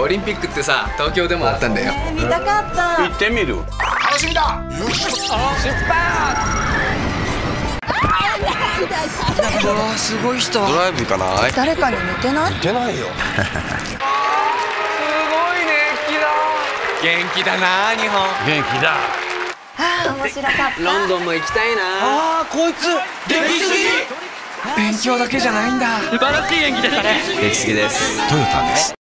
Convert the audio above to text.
オリンピックってさ東京でもあったんだよ。えー見たかった。行ってみる。楽しみだ！よし出発うわすごい人ドライブ行かない？誰かに似てない？似てないよ。すごいね元気だな日本。元気だ。あ面白かった。ロンドンも行きたいな。あーこいつ元気すぎ勉強だけじゃないんだ。素晴らしい演技でしたね。元気すぎです。トヨタです。